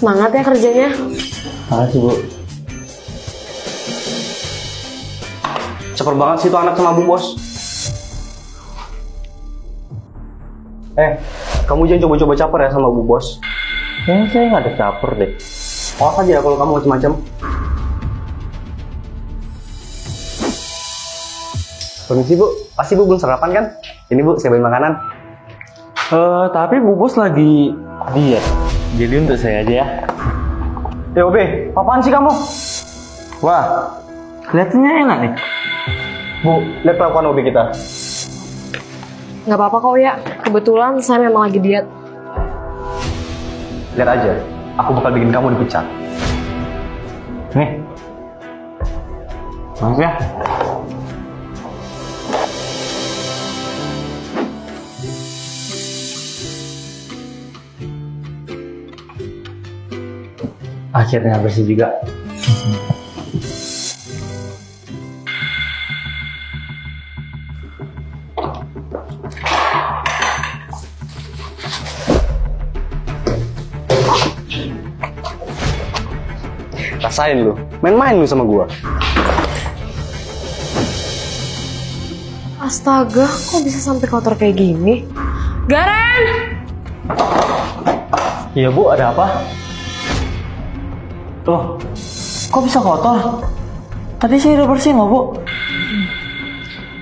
Semangat ya kerjanya. Makasih bu. Ceper banget sih tuh anak sama Bu Bos. Eh, kamu jangan coba-coba caper ya sama Bu Bos. Kayaknya saya nggak ada caper deh. Awas aja ya kalau kamu macam-macam. Permisi Bu, pasti Bu belum sarapan kan? Ini Bu, saya bawain makanan. Eh, tapi Bu Bos lagi diet. Jadi untuk saya aja ya. Eh, Obe, apaan sih kamu? Wah, kelihatannya enak nih. Bu, lihat kelakuan Obe kita. Nggak apa-apa kok ya. Kebetulan saya memang lagi diet. Lihat aja, aku bakal bikin kamu dipecat. Nih. Maaf ya. Akhirnya bersih juga. Rasain lu, main-main lu sama gua. Astaga, kok bisa sampai kotor kayak gini? Garen! Iya bu, ada apa? Loh, kok bisa kotor? Tadi saya udah bersihin loh bu.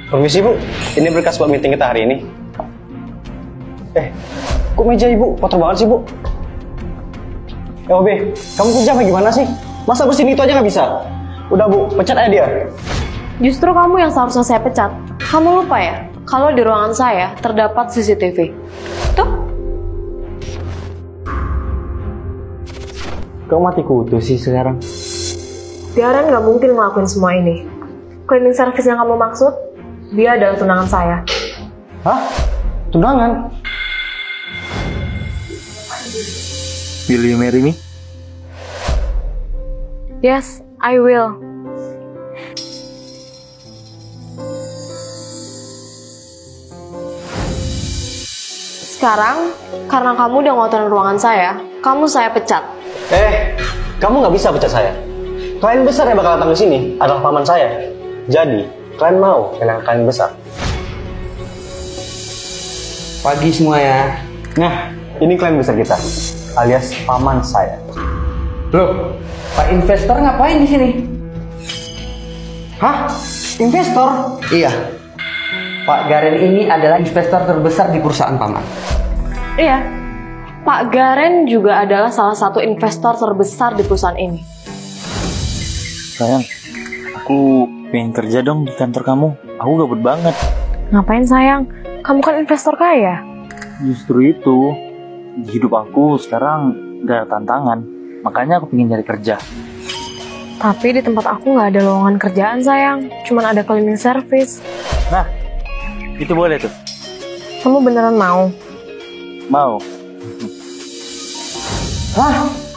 Permisi Bu, ini berkas buat meeting kita hari ini. Eh, kok meja Ibu kotor banget sih Bu? Eh Obe, kamu kerja apa gimana sih? Masa bersihin itu aja nggak bisa? Udah Bu, pecat aja dia. Justru kamu yang seharusnya saya pecat. Kamu lupa ya, kalau di ruangan saya terdapat CCTV. Tuh, Kok mati kutu sih sekarang? Garen nggak mungkin ngelakuin semua ini. Cleaning service yang kamu maksud, dia adalah tunangan saya. Hah? Tunangan? Will you marry me? Yes, I will. Sekarang, karena kamu udah ngotorin ruangan saya, kamu saya pecat. Eh, kamu nggak bisa pecat saya. Klien besar yang bakal datang ke sini adalah paman saya. Jadi, klien mau yang klien besar. Pagi semua ya. Nah, ini klien besar kita, alias paman saya. Loh, Pak investor ngapain di sini? Hah? Investor? Iya. Pak Garen ini adalah investor terbesar di perusahaan Paman. Iya, Pak Garen juga adalah salah satu investor terbesar di perusahaan ini. Sayang, aku pengen kerja dong di kantor kamu. Aku gabut banget. Ngapain sayang? Kamu kan investor kaya. Justru itu, di hidup aku sekarang gak ada tantangan. Makanya aku pengen cari kerja. Tapi di tempat aku nggak ada lowongan kerjaan sayang, cuman ada cleaning service. Nah, itu boleh tuh. Kamu beneran mau? Mau. 啊。